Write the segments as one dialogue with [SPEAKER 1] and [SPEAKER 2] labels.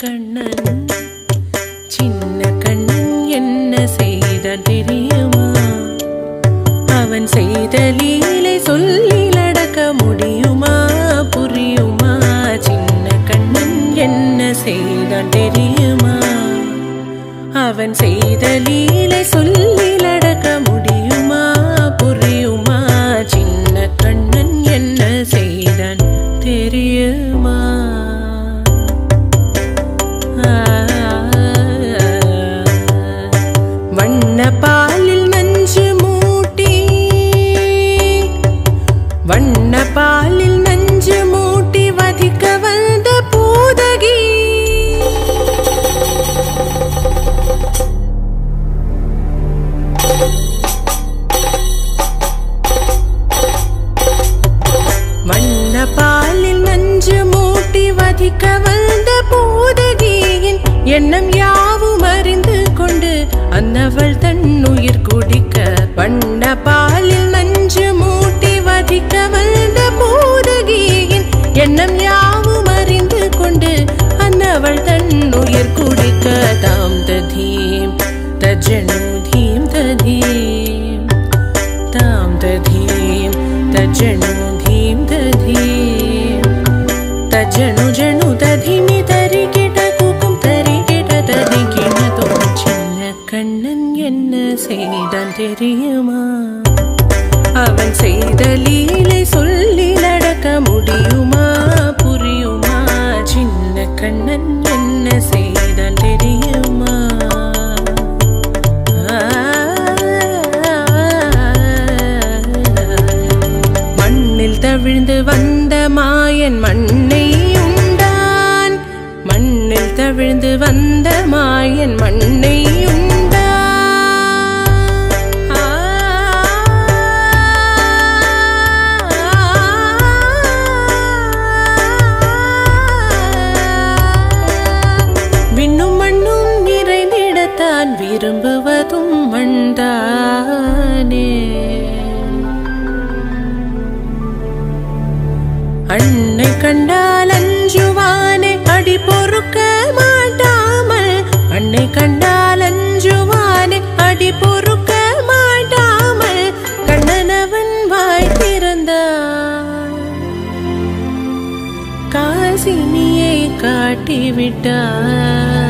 [SPEAKER 1] கண்ணன். சின்ன கண்ணன் என்ன செய்த தெரியுமா? அவன் செய்த லீலை சொல்லி நடக்க முடியுமா? புரியுமா? சின்ன கண்ணன் என்ன செய்த தெரியுமா? அவன் செய்த வதிக்க வந்த பூதகியின் எண்ணம் யாவும் அறிந்து கொண்டு அந்தவள் தன் உயிர் குடிக்க பண்ண பாலில் நஞ்சு மூட்டி வதிக்க வந்த பூதகியின் எண்ணம் யாவும் அறிந்து கொண்டு அந்தவள் தன் உயிர் குடிக்க தாம் ததீம் தஜனு தீம் ததீம். தாம் ததீம் தஜனு தீம் ததீம் தஜனு அவன் செய்த லீலை சொல்லி நடக்க முடியுமா? புரியுமா? சின்ன கண்ணன் என்ன செய்தான் தெரியுமா? மண்ணில் தவிழ்ந்து வந்த மாயன் மண்ணை உண்டான். மண்ணில் தவிழ்ந்து வந்த மாயன் மண்ணை விரும்புவதும் மண்தானே அன்னை கண்டால் அஞ்சுவானே அடி பொறுக்க மாட்டாமல். அன்னை கண்டால் அஞ்சுவானே அடி பொறுக்க மாட்டாமல். கண்ணனவன் வாய் திறந்தான். காசினியை காட்டிவிட்டான்.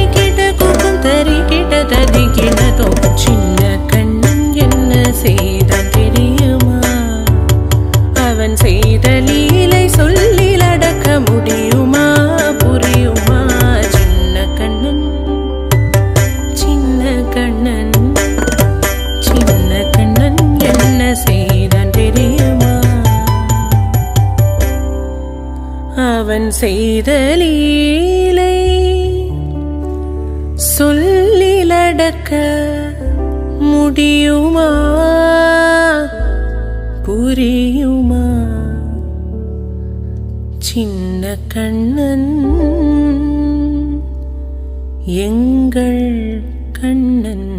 [SPEAKER 1] அவன் செய்த லீலை சொல்லிலடக்க முடியுமா? புரியுமா? சின்ன கண்ணன் எங்கள் கண்ணன்